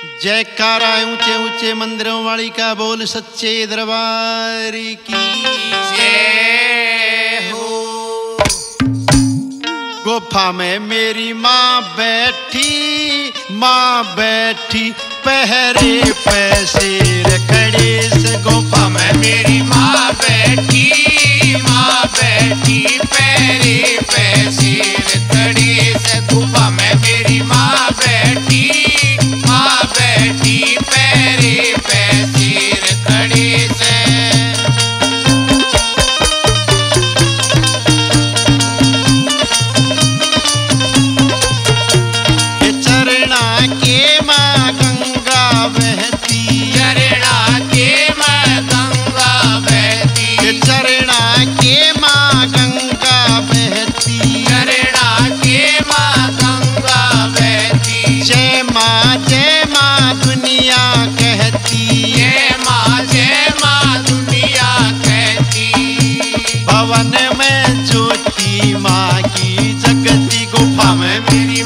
जयकारा ऊँचे ऊँचे मंदिरों वाली का बोल सच्चे दरबार की हो। गुफा में मेरी माँ बैठी माँ बैठी पहरे पैसे रख Mini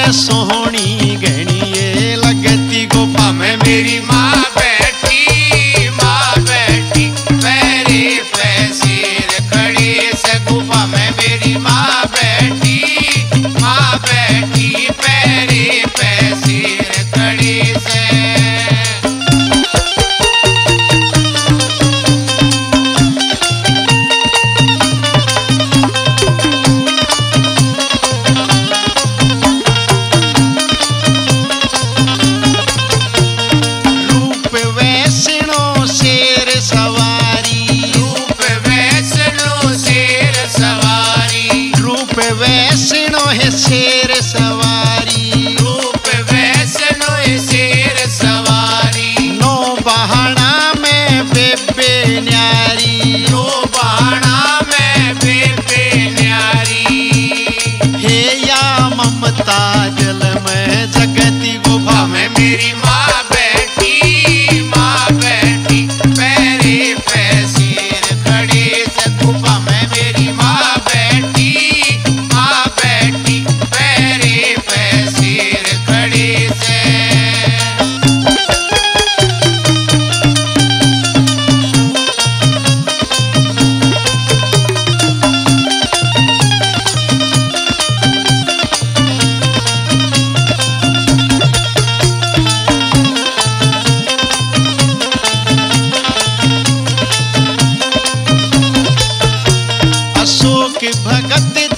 सोहनी गहनी ये लगती गोपा में मेरी माँ। cante